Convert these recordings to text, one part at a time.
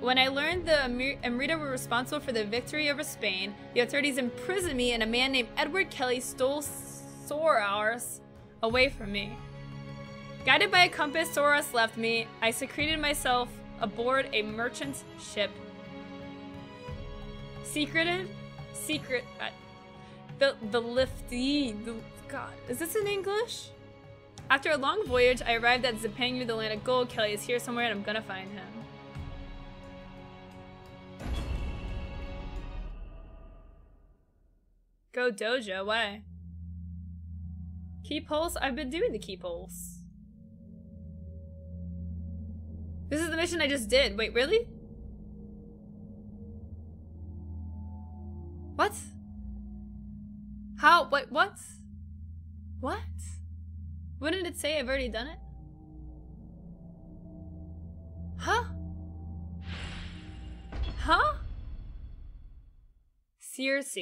when I learned the Amrita were responsible for the victory over Spain, the authorities imprisoned me and a man named Edward Kelley stole Saoirse away from me. Guided by a compass, Saoirse left me. I secreted myself aboard a merchant ship. Secreted? Secret. Uh, the, the lifty. The, God, is this in English? After a long voyage, I arrived at Zipangu, the land of gold. Kelly is here somewhere and I'm gonna find him. Go dojo, why? Key pulse? I've been doing the key pulse. This is the mission I just did. Wait, really? What? How? What? What? What? Wouldn't it say I've already done it? Huh? Huh? Circe.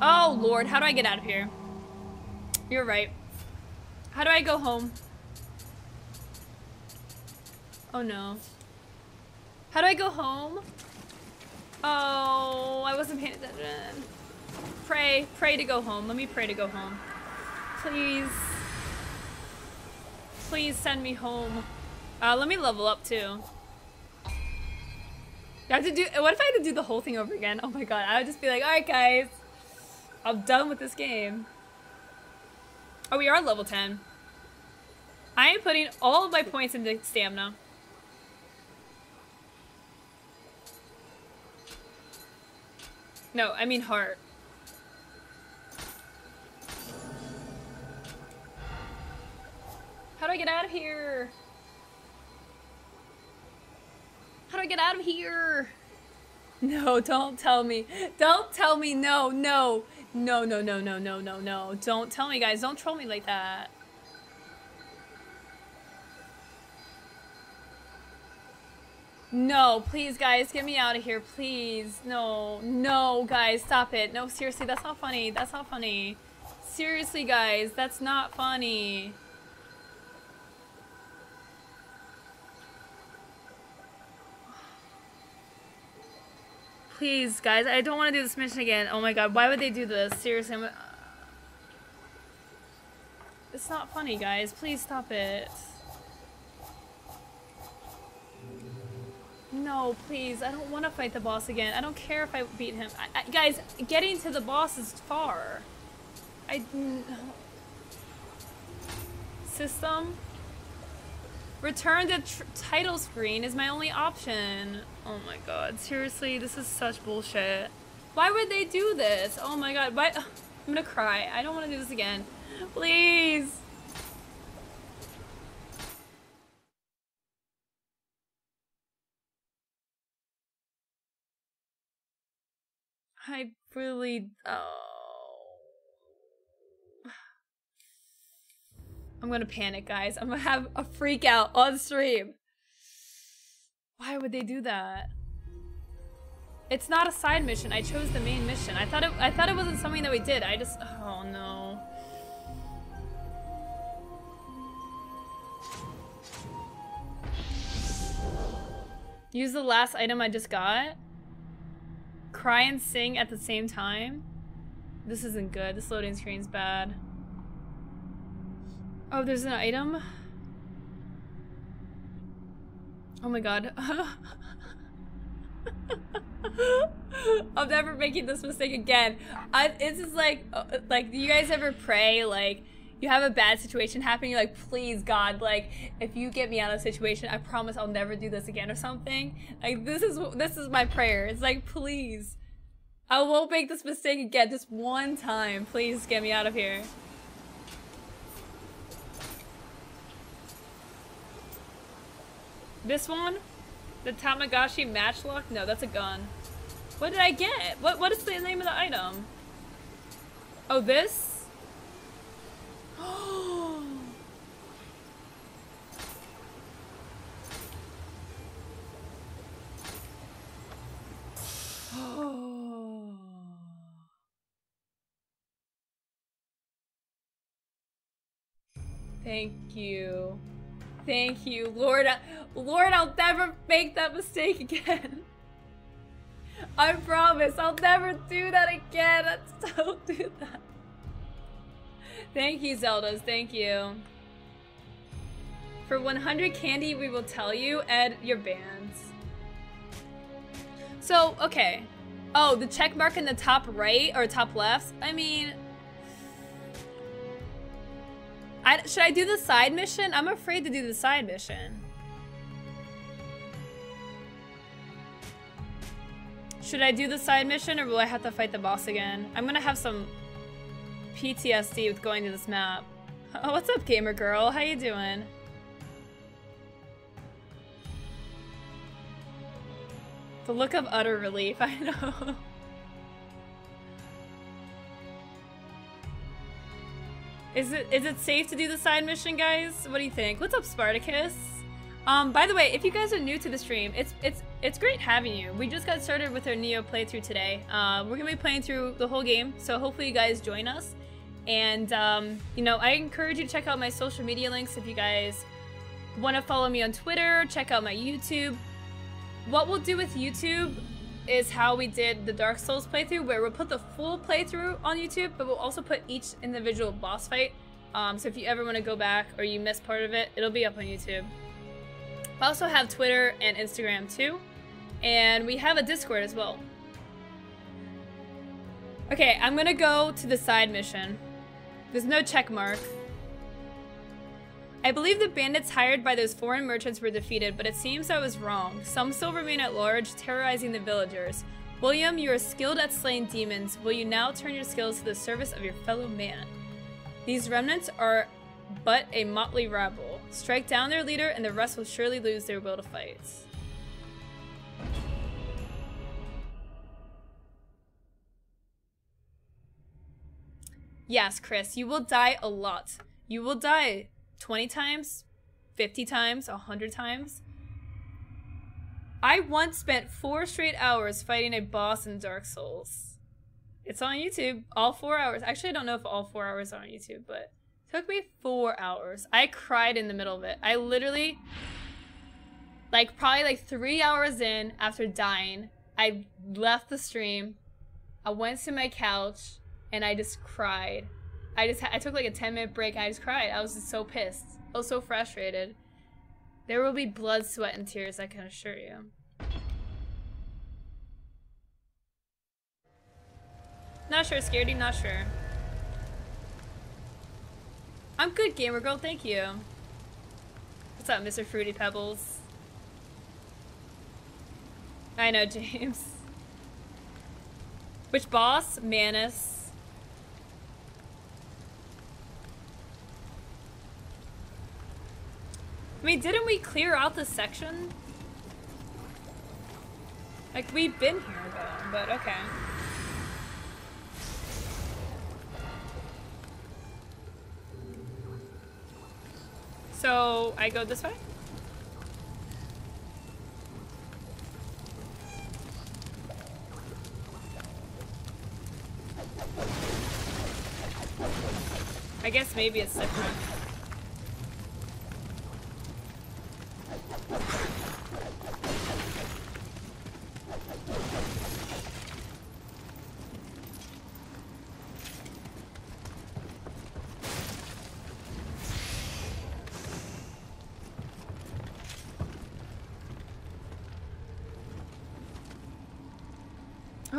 Oh, Lord. How do I get out of here? You're right. How do I go home? Oh, no. How do I go home? Oh, I wasn't paying attention. Pray. Pray to go home. Let me pray to go home. Please. Please send me home. Uh, let me level up, too. I have to do- what if I had to do the whole thing over again? Oh my god, I would just be like, alright guys. I'm done with this game. Oh, we are level 10. I am putting all of my points into stamina. No, I mean heart. How do I get out of here? Do get out of here? No, don't tell me. Don't tell me no, no. No, no, no, no, no, no, no. Don't tell me, guys. Don't troll me like that. No, please, guys, get me out of here, please. No, no, guys, stop it. No, seriously, that's not funny. That's not funny. Seriously, guys, that's not funny. Please, guys, I don't want to do this mission again. Oh my god, why would they do this? Seriously, I'm... It's not funny, guys. Please stop it. No, please. I don't want to fight the boss again. I don't care if I beat him. I, I, guys, getting to the boss is far. I... System? Return to title screen is my only option. Oh my god, seriously, this is such bullshit. Why would they do this? Oh my god, why? I'm gonna cry. I don't want to do this again. Please. I really... Oh. I'm gonna panic, guys. I'm gonna have a freak out on stream. Why would they do that? It's not a side mission. I chose the main mission. I thought it I thought it wasn't something that we did. I just oh no. Use the last item I just got. Cry and sing at the same time. This isn't good. This loading screen's bad. Oh, there's an item? Oh my god. I'm never making this mistake again. I, it's just like, uh, like, do you guys ever pray, like, you have a bad situation happen, you're like, please God, like, if you get me out of situation, I promise I'll never do this again or something. Like, this is, this is my prayer. It's like, please, I won't make this mistake again, just one time. Please get me out of here. This one? The Tanegashima matchlock? No, that's a gun. What did I get? What What is the name of the item? Oh, this? Oh. Thank you. Thank you, Lord. Lord, I'll never make that mistake again. I promise, I'll never do that again. Don't do that. Thank you, Zeldas. Thank you. For 100 candy, we will tell you, Ed, your bands. So, okay. Oh, the check mark in the top right or top left? I mean... I, should I do the side mission? I'm afraid to do the side mission. Should I do the side mission or will I have to fight the boss again? I'm gonna have some PTSD with going to this map. Oh, what's up, gamer girl? How you doing? The look of utter relief, I know. Is it is it safe to do the side mission, guys? What do you think? What's up, Spartacus? Um, by the way, if you guys are new to the stream, it's it's it's great having you. We just got started with our Nioh playthrough today. Uh, we're gonna be playing through the whole game, so hopefully you guys join us. And um, you know, I encourage you to check out my social media links if you guys want to follow me on Twitter. Check out my YouTube. What we'll do with YouTube is how we did the Dark Souls playthrough, where we'll put the full playthrough on YouTube, but we'll also put each individual boss fight. Um, so if you ever want to go back or you missed part of it, it'll be up on YouTube. We also have Twitter and Instagram too, and we have a Discord as well. Okay, I'm gonna go to the side mission. There's no check mark. I believe the bandits hired by those foreign merchants were defeated, but it seems I was wrong. Some still remain at large, terrorizing the villagers. William, you are skilled at slaying demons. Will you now turn your skills to the service of your fellow man? These remnants are but a motley rabble. Strike down their leader, and the rest will surely lose their will to fight. Yes, Chris, you will die a lot. You will die 20 times, 50 times, 100 times. I once spent four straight hours fighting a boss in Dark Souls. It's on YouTube. All four hours. Actually, I don't know if all four hours are on YouTube, but took me four hours. I cried in the middle of it. I literally, like, probably like three hours in after dying, I left the stream. I went to my couch and I just cried. I just I took like a 10 minute break I just cried. I was just so pissed. I was so frustrated. There will be blood, sweat, and tears, I can assure you. Not sure, Scaredy, not sure. I'm good, gamer girl, thank you. What's up, Mr. Fruity Pebbles? I know, James. Which boss? Manus. I mean, didn't we clear out this section? Like, we've been here, though, but okay. So, I go this way? I guess maybe it's different.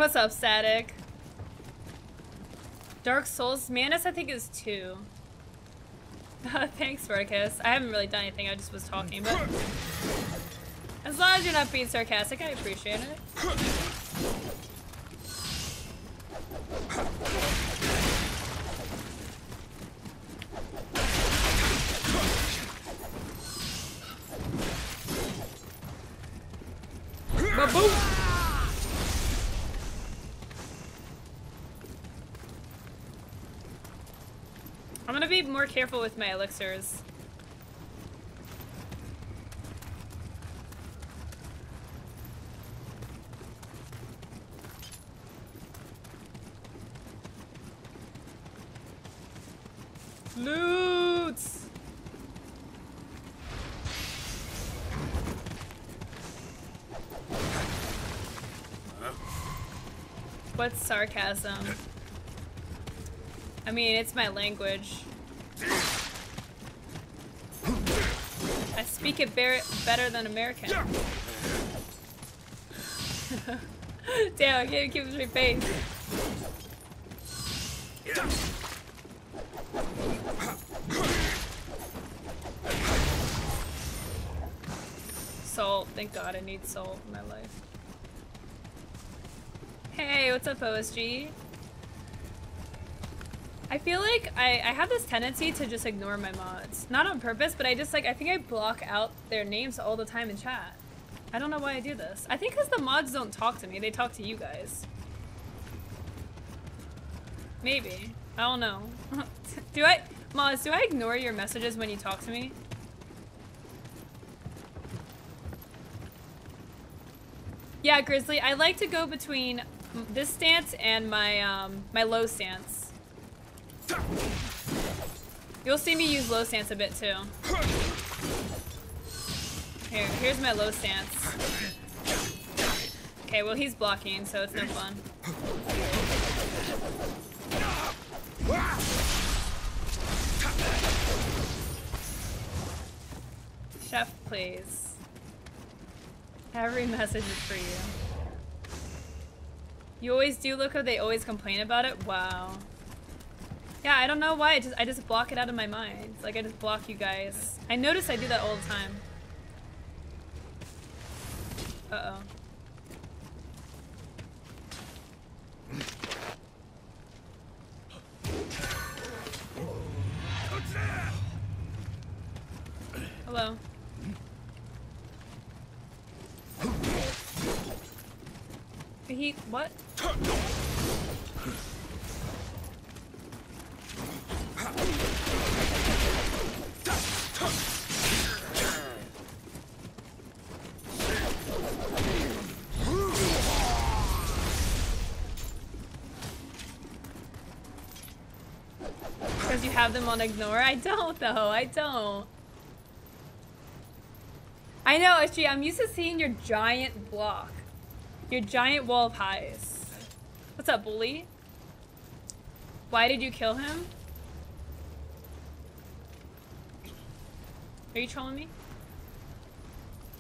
What's up, Static? Dark Souls? Manus, I think, is two. Thanks, Spartacus. I haven't really done anything, I just was talking, but... As long as you're not being sarcastic, I appreciate it. careful with my elixirs. Loots! What's sarcasm? I mean, it's my language. I speak it better than American. Damn, I can't keep a straight face. Salt. Thank god I need salt in my life. Hey, what's up, OSG? I feel like I, I have this tendency to just ignore my mods. Not on purpose, but I just like, I think I block out their names all the time in chat. I don't know why I do this. I think because the mods don't talk to me, they talk to you guys. Maybe. I don't know. do I, mods, do I ignore your messages when you talk to me? Yeah, Grizzly, I like to go between this stance and my, um, my low stance. You'll see me use low stance a bit too. Here, here's my low stance. Okay, well he's blocking, so it's no fun. Chef, please. Every message is for you. You always do look how they always complain about it? Wow. Yeah, I don't know why. I just I just block it out of my mind. Like I just block you guys. I notice I do that all the time. Uh-oh. Hello. He, what? Have them on ignore? I don't though, I don't. I know, Ishii, I'm used to seeing your giant block. Your giant wall of highs. What's up, bully? Why did you kill him? Are you trolling me?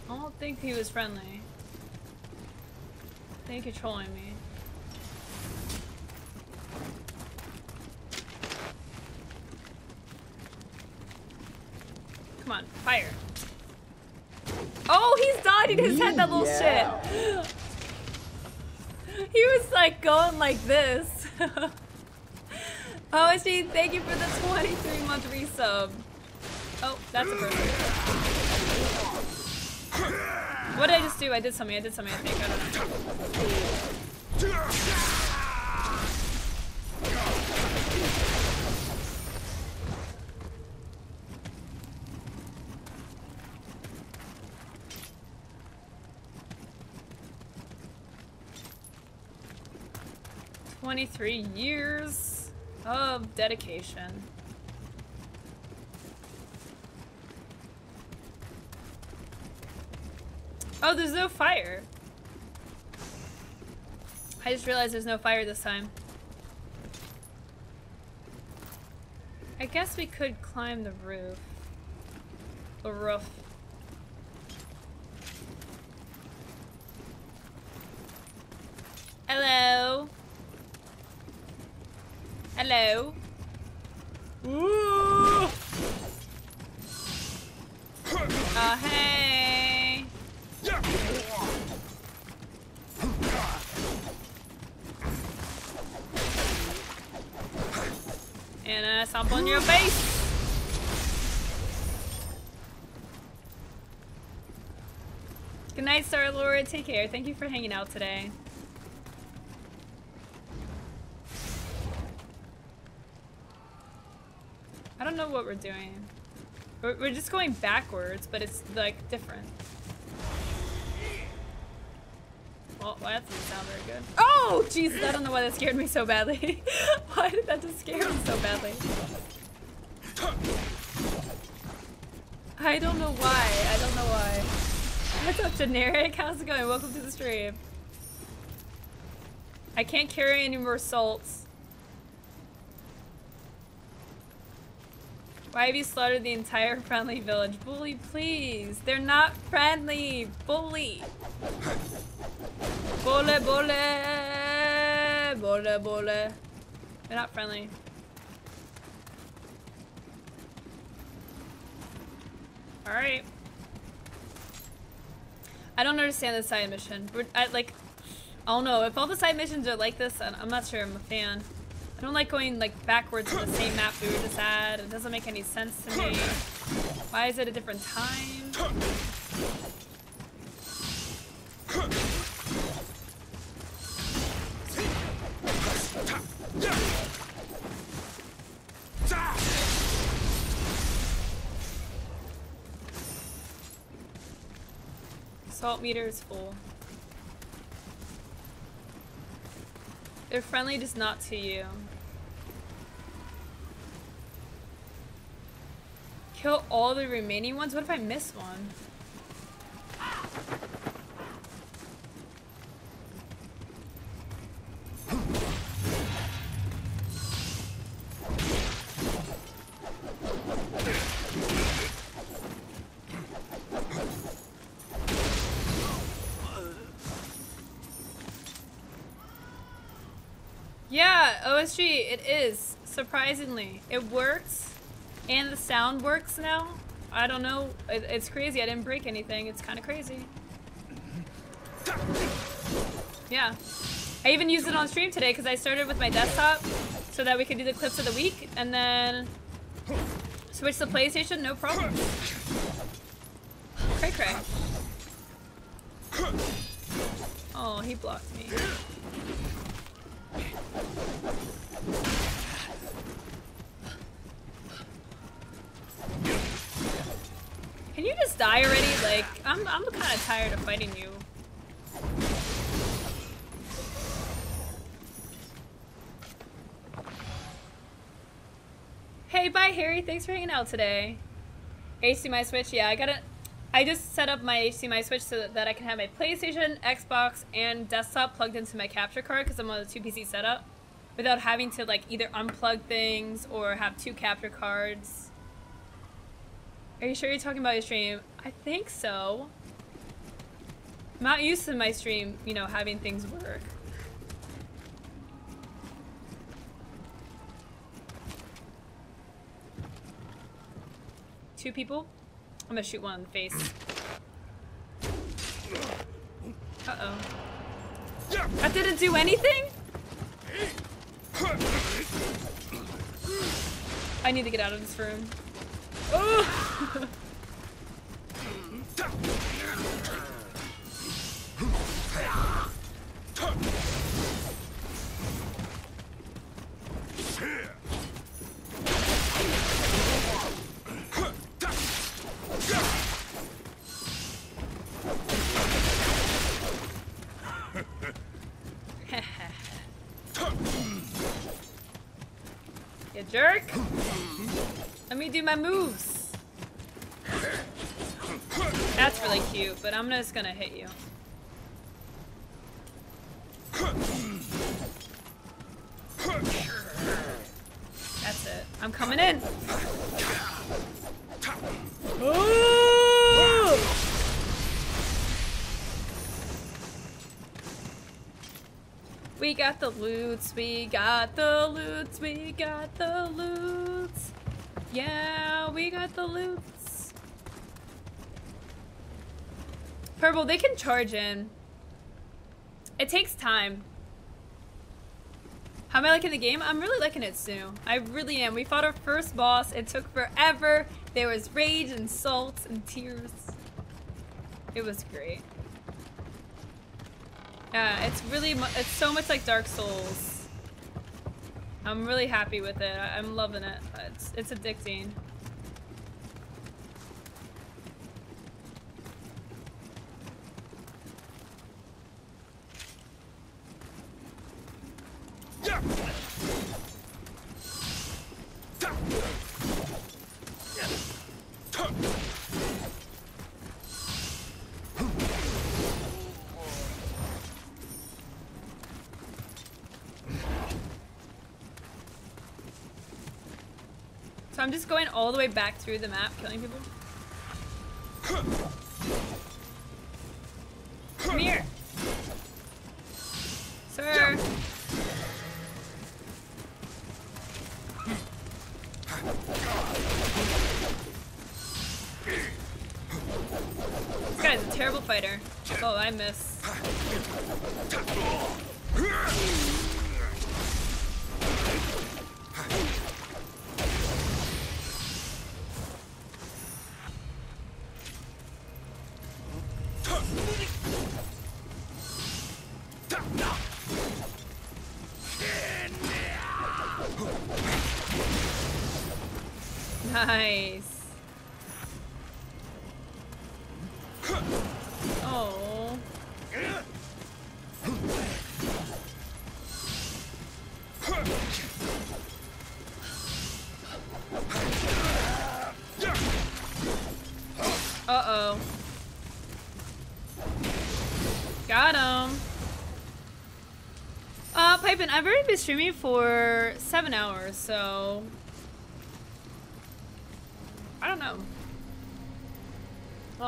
I don't think he was friendly. I think you're trolling me. Come on, fire. Oh, he's dodging his head, that little yeah. shit. He was like going like this. oh, she, thank you for the 23 month resub. Oh, that's a person. What did I just do? I did something. I did something, I think. I don't know. 23 years of dedication. Oh, there's no fire. I just realized there's no fire this time. I guess we could climb the roof. The roof. Hello. Hello. Ooh. Uh, hey. And uh, stomp on your face. Good night, Star Lord. Take care. Thank you for hanging out today. What we're doing. We're, we're just going backwards, but it's like different. Well, that doesn't sound very good. Oh, Jesus, I don't know why that scared me so badly. why did that just scare me so badly? I don't know why. I don't know why. What's up, generic? How's it going? Welcome to the stream. I can't carry any more salts. Why have you slaughtered the entire friendly village? Bully, please. They're not friendly. Bully. Bole, bole. Bole, bole. They're not friendly. Alright. I don't understand the side mission. I, like, I don't know. If all the side missions are like this, I'm not sure I'm a fan. I don't like going like backwards to the same map we were just at. It doesn't make any sense to me. Why is it a different time? Salt meter is full. They're friendly, just not to you. Kill all the remaining ones? What if I miss one? It is, surprisingly. It works, and the sound works now. I don't know, it, it's crazy. I didn't break anything. It's kind of crazy. Yeah. I even used it on stream today because I started with my desktop so that we could do the clips of the week, and then switch to PlayStation, no problem. Cray cray. Oh, he blocked me. Can you just die already? Like, I'm, I'm kind of tired of fighting you. Hey, bye Harry. Thanks for hanging out today. HDMI Switch, yeah, I got it. I just set up my HDMI Switch so that I can have my PlayStation, Xbox, and desktop plugged into my capture card because I'm on a two PC setup without having to like either unplug things or have two capture cards. Are you sure you're talking about your stream? I think so. I'm not used to my stream, you know, having things work. Two people? I'm gonna shoot one in the face. Uh-oh. That didn't do anything? I need to get out of this room. Oh! my moves. That's really cute, but I'm just gonna hit you. That's it. I'm coming in. Ooh! We got the loots, we got the loots, we got the loots. Yeah, we got the loots. Purple, they can charge in. It takes time. How am I liking the game? I'm really liking it, Sue. I really am. We fought our first boss. It took forever. There was rage and salt and tears. It was great. Yeah, it's really, it's so much like Dark Souls. I'm really happy with it. I am loving it. It's, it's addicting. Yeah. So I'm just going all the way back through the map, killing people. Nice. Oh. Uh-oh. Got him. Uh, Pipin, I've already been streaming for seven hours, so... I don't know.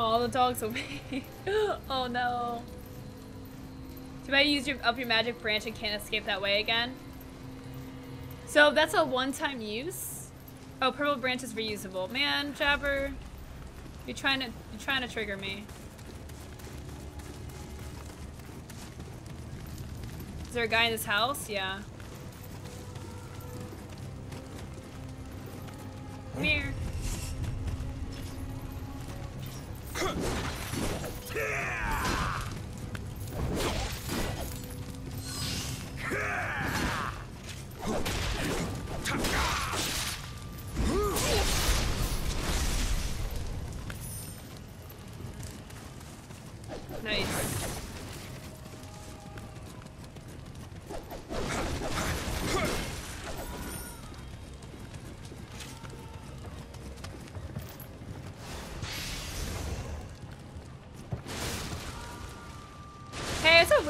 Oh, the dog's away. oh no. Too bad you your, up your magic branch and can't escape that way again. So that's a one-time use? Oh, purple branch is reusable. Man, Jabber, you're trying to you're trying to trigger me. Is there a guy in this house? Yeah. Come here.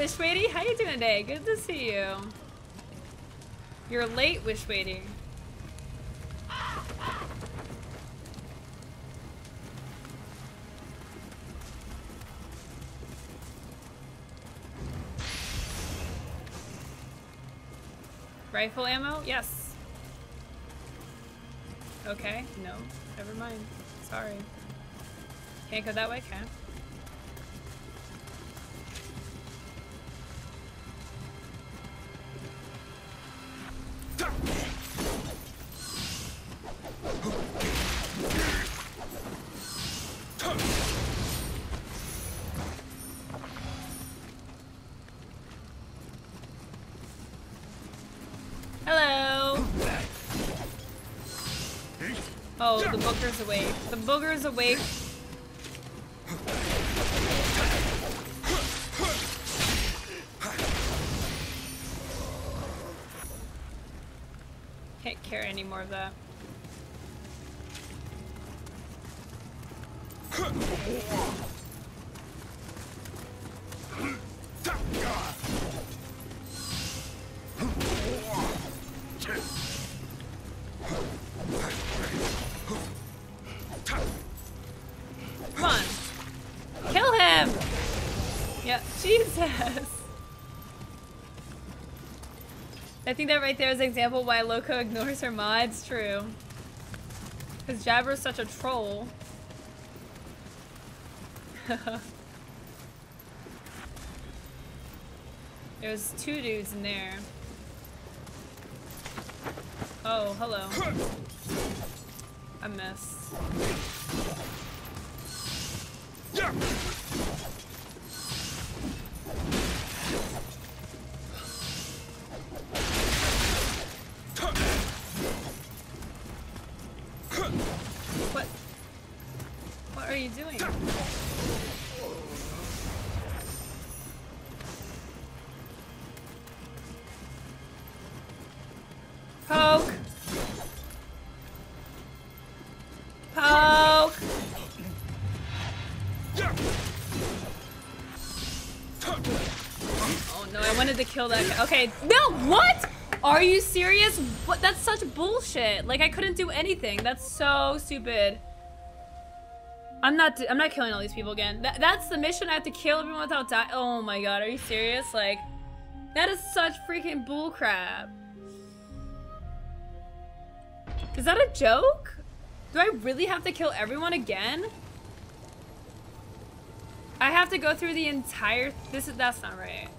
Wish Weighty? How you doing today? Good to see you. You're late, Wish Weighty. Rifle ammo? Yes. Okay, no. Never mind. Sorry. Can't go that way, can Oh, the booger's awake. The booger's awake. Can't carry any more of that. Think that right there is an example why Lowco ignores her mods. True. Because Jabber's such a troll. There's two dudes in there. Oh, hello. I miss. Wanted to kill that. Okay, no, what? Are you serious? What? That's such bullshit. Like I couldn't do anything. That's so stupid. I'm not. I'm not killing all these people again. That, that's the mission. I have to kill everyone without dying. Oh my god. Are you serious? Like, that is such freaking bullcrap. Is that a joke? Do I really have to kill everyone again? I have to go through the entire... This is... That's not right.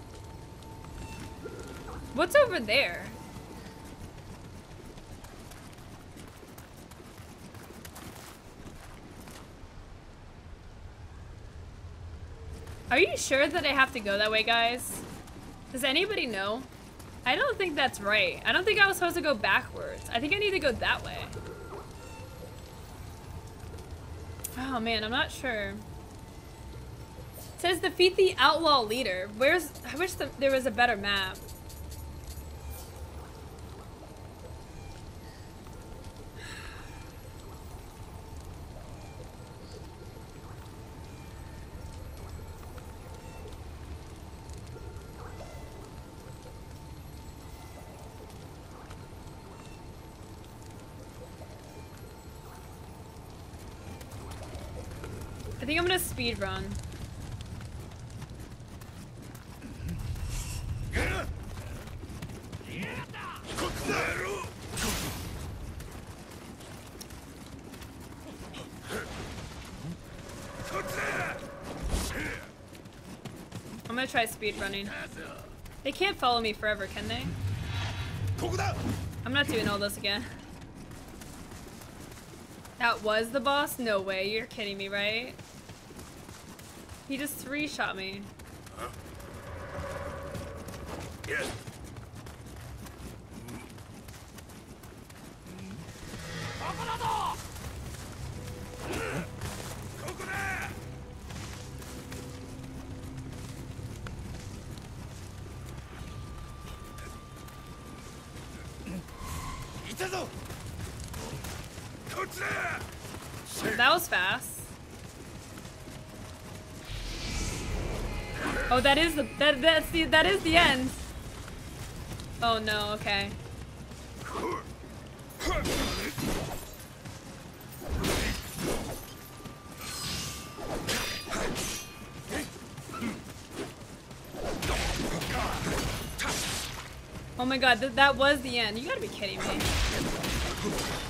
What's over there? Are you sure that I have to go that way, guys? Does anybody know? I don't think that's right. I don't think I was supposed to go backwards. I think I need to go that way. Oh man, I'm not sure. It says defeat the outlaw leader. Where's I wish the, there was a better map. Think I'm gonna speed run. I'm gonna try speed running. They can't follow me forever, can they? I'm not doing all this again. That was the boss? No way, you're kidding me, right? He just three-shot me. Huh? Yeah. That was fast. Oh, that is the that that's the that is the end. Oh no, okay. Oh my god, th that was the end. You gotta be kidding me.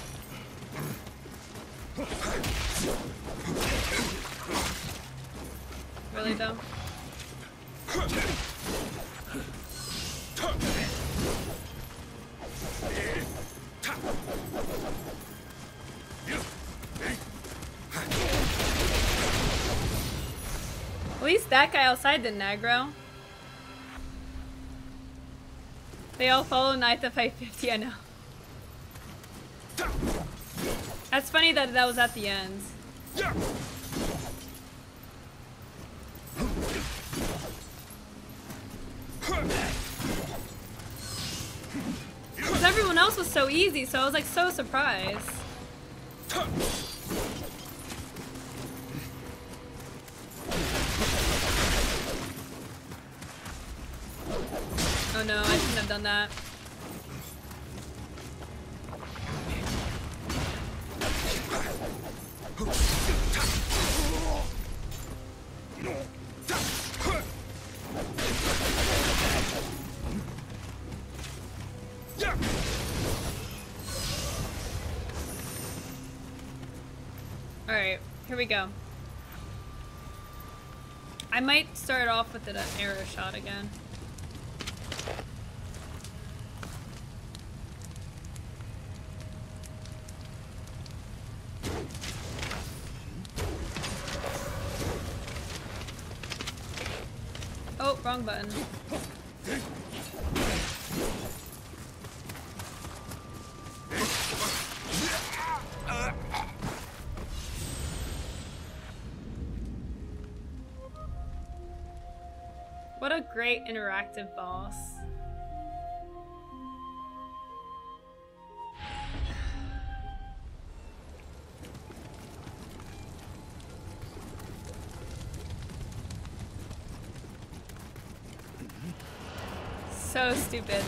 At least that guy outside didn't aggro. They all follow Knight of 550, I know. That's funny that that was at the end. Because everyone else was so easy, so I was like so surprised. Done that. Alright, here we go. I might start off with an arrow shot again. Oh, wrong button. What a great interactive boss. Stupid.